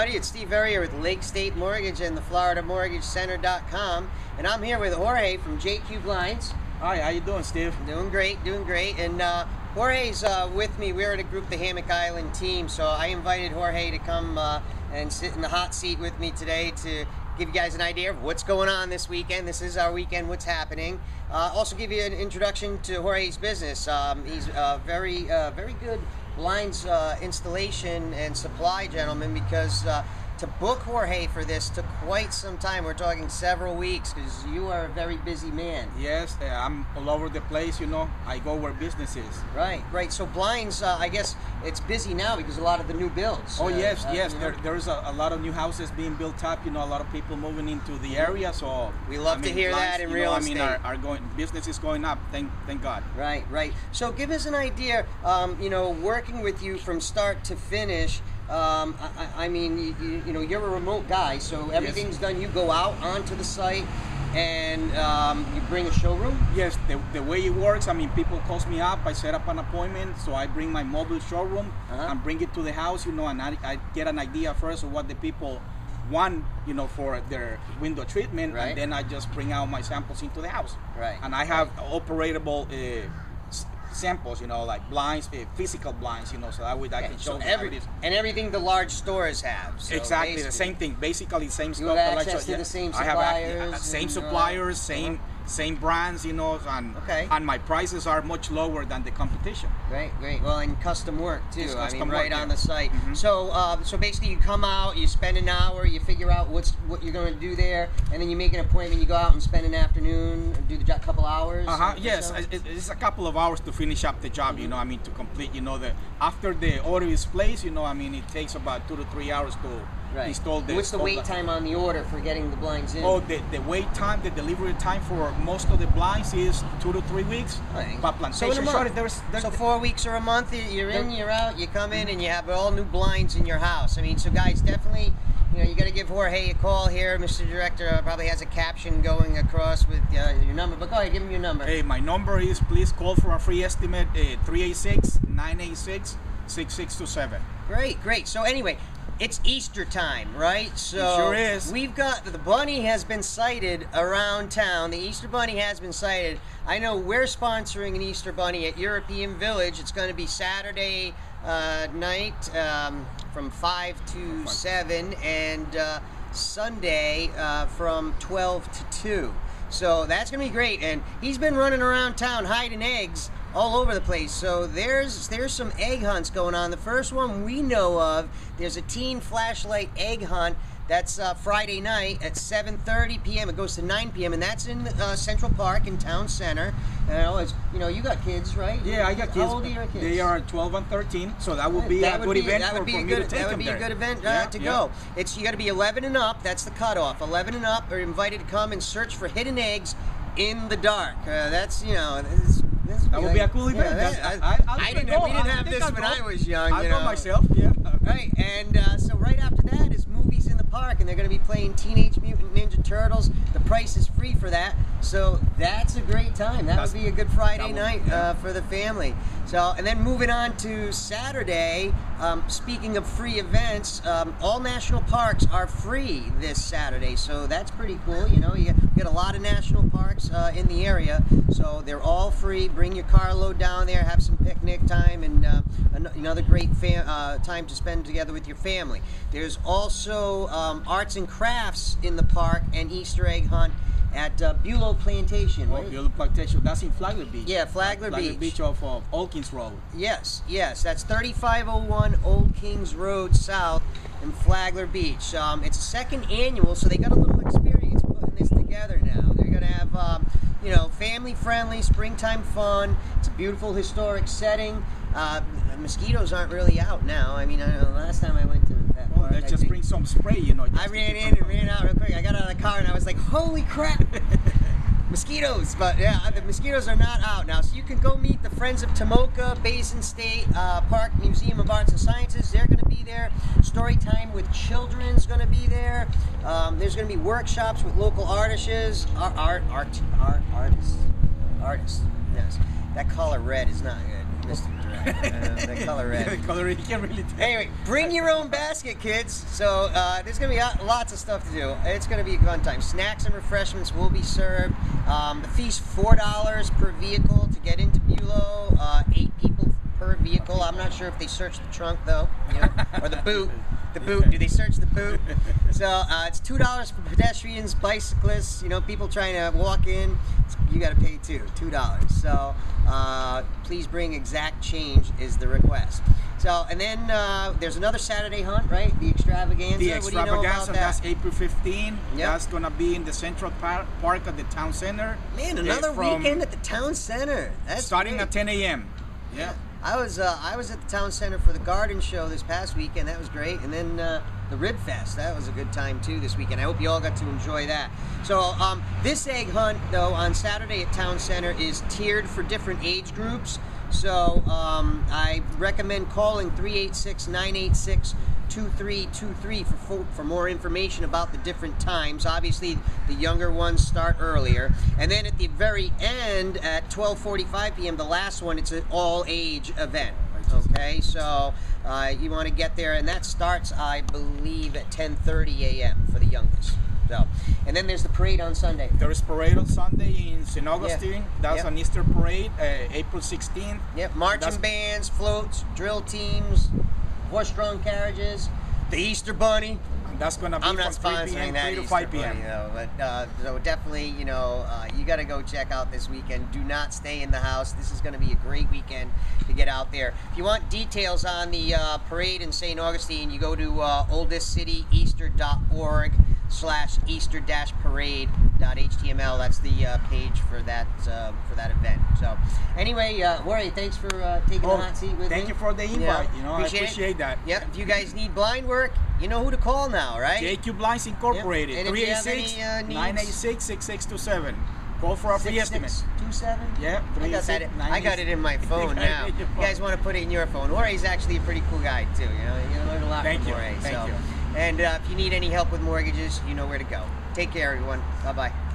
everybody. It's Steve Verrier with Lake State Mortgage and the FloridaMortgageCenter.com. And I'm here with Jorge from JQ Blinds. Hi, how you doing, Steve? Doing great, doing great. And uh, Jorge's uh, with me. We're at a group, the Hammock Island team. So I invited Jorge to come uh, and sit in the hot seat with me today to give you guys an idea of what's going on this weekend. This is our weekend, what's happening. Uh, also give you an introduction to Jorge's business. Um, he's a very, uh, very good blinds uh, installation and supply gentleman because uh, to book Jorge for this took quite some time. We're talking several weeks because you are a very busy man. Yes, uh, I'm all over the place, you know. I go where business is. Right, right. So blinds, uh, I guess it's busy now because a lot of the new builds. Oh, uh, yes, uh, yes. There, there's a, a lot of new houses being built up, you know, a lot of people moving into the area, so... We love I to hear blinds, that in real know, I mean, estate. our, our going, business is going up, thank, thank God. Right, right. So give us an idea, um, you know, working with you from start to finish. Um, I, I- mean, you, you, know, you're a remote guy, so everything's done. You go out onto the site and um, you bring a showroom. Yes, the, the way it works, I mean, people calls me up, I set up an appointment, so I bring my mobile showroom Uh-huh. and bring it to the house, you know, and I, I get an idea first of what the people want, you know, for their window treatment, Right. and then I just bring out my samples into the house. Right. And I have operatable uh, samples, you know, like blinds, physical blinds, you know, so that way I can show so them every is. and everything the large stores have. So exactly the same thing. Basically, same You stuff. have access to yeah, the same I have suppliers uh, same uh, suppliers, same brands, you know, and Okay. and my prices are much lower than the competition. Great, great. Well, and custom work too. It's I mean, right on the site. Mhm. So, uh, so basically, you come out, you spend an hour, you figure out what's what you're going to do there, and then you make an appointment. You go out and spend an afternoon, do the job, couple hours. Uh huh. Yes, so? it's a couple of hours to finish up the job. You know, I mean, to complete. You know, the after the order is placed, you know, I mean, it takes about two to three hours to Right. install the. What's the wait time on the order for getting the blinds in? Oh, the, the wait time, the delivery time for most of the blinds is two to three weeks. Right. But so plantation month. sorry, there's, there's so four weeks or a month, you- you're in, you're out, you come in, and you have all new blinds in your house. I mean, so guys, definitely, you know, you got to give Jorge a call here. Mr. Director uh, probably has a caption going across with uh, your number, but go ahead, give him your number. Hey, my number is please call for a free estimate uh, 386 986 6627. Great, great. So anyway, it's Easter time, right? So it sure is. We've got the bunny has been sighted around town. The Easter bunny has been sighted. I know we're sponsoring an Easter bunny at European Village. It's going to be Saturday uh, night um, from five to Five. seven, and uh, Sunday uh, from twelve to two. So that's gonna be great. And he's been running around town hiding eggs all over the place. So there's there's some egg hunts going on. The first one we know of, there's a teen flashlight egg hunt. That's uh, Friday night at 7:30 p.m. It goes to 9 p.m. and that's in uh, Central Park in Town Center. You know, it's, you know, you got kids, right? Yeah, I got kids. How old are your kids? They are 12 and 13, so that would be That a would good be- event that for, would be a me good, to take That would be a good event uh, Yeah, to yeah. go. It's you got to be 11 and up. That's the cutoff. 11 and up are invited to come and search for hidden eggs in the dark. Uh, that's you know. This, That would be a cool event. that- I, I, I, I'll didn't. go. we didn't have this I'll when go. I was young. I'll you know. myself. Yeah. Right, and uh, so right after that is movies in the park, and they're going to be playing Teenage Mutant Ninja Turtles. The price is free for that, so that's a great time. That That's- would be a good Friday night uh, for the family. So, and then moving on to Saturday. Um, speaking of free events, um, all national parks are free this Saturday, so that's pretty cool. You know, you get a lot of national parks uh, in the area, so they're all free. Bring your carload down there, have some picnic time, and uh, another great uh, time to spend together with your family. There's also um, arts and crafts in the park and Easter egg hunt at uh, Bulow Plantation. Right? Bulow Plantation, that's in Flagler Beach. Yeah, Flagler Beach. Beach off of Old Kings Road. Yes, yes, that's 3501 Old Kings Road South in Flagler Beach. Um, it's a second annual, so they got a little experience putting this together now. They're going to have, um, you know, family friendly, springtime fun. It's a beautiful historic setting. Uh, mosquitoes aren't really out now. I mean, I know last time I went to let's just bring some spray, you know. I ran in and ran out real quick. I got out of the car and I was like, holy crap! mosquitoes. But yeah, the mosquitoes are not out now. So you can go meet the Friends of Tomoka Basin State uh, Park Museum of Arts and Sciences. They're going to be there. Story time with children's going to be there. Um, there's going to be workshops with local artists, art, art, art, art, artists, artists. Yes, that color red is not good. Mr. Uh, the color the red. you can really tell. Anyway, bring your own basket, kids. So uh, there's gonna be lots of stuff to do. It's gonna be a fun time. Snacks and refreshments will be served. Um, the fee's four dollars per vehicle to get into Bulow. Uh, eight people per vehicle. I'm not sure if they search the trunk though, you know, or the boot. The boot. Do they search the boot? So uh, it's two dollars for pedestrians, bicyclists. You know, people trying to walk in. it's- You got to pay too. Two dollars. So uh, please bring exact change is the request. So and then uh, there's another Saturday hunt, right? The extravaganza. The what do you know about extravaganza, that? that's April 15. Yep. That's going to be in the Central Par- Park at the town center. Man, Uh, another weekend at the town center. That's Starting great. at 10 a.m. Yeah. I was uh, I was at the town center for the garden show this past weekend. That was great, and then uh, the Rib Fest. That was a good time too this weekend. I hope you all got to enjoy that. So um, this egg hunt though on Saturday at town center is tiered for different age groups. So um, I recommend calling 386-986. 2323 for, for for more information about the different times. Obviously, the younger ones start earlier, and then at the very end at 12:45 p.m. the last one it's an all age event. Okay, so uh, you want to get there, and that starts, I believe, at 10:30 a.m. for the youngest. So, and then there's the parade on Sunday. There is parade on Sunday in St. Augustine. That's Yep. an Easter parade, uh, April 16th. Yep, marching bands, floats, drill teams, horse-drawn carriages, the Easter Bunny. That's going to be I'm from not 3 sponsoring p.m. that 3 to Easter 5 p.m. Bunny, though, but uh, so definitely, you know, uh, you got to go check out this weekend. Do not stay in the house. This is going to be a great weekend to get out there. If you want details on the uh, parade in St. Augustine, you go to uh, oldestcityeaster.org slash easter dash parade dot html. That's the uh, page for that uh, for that event. So anyway, uh, Jorge, thanks for uh, taking Oh, the hot seat with thank me. you for the invite. You know, I appreciate that. Yep. If you guys need blind work, you know who to call now, right? JQ Blinds Incorporated, Yep. And if you have 386 any, uh, needs- 986 6627. Call for a free Six, estimate. six, two, seven? Yeah, I got that. 386, I got it in my phone now. You guys want to put it in your phone? Jorge's actually a pretty cool guy too. You know, you learn a lot Thank from you. Jorge. Thank so. you. And uh, if you need any help with mortgages, you know where to go. Take care, everyone. Bye bye.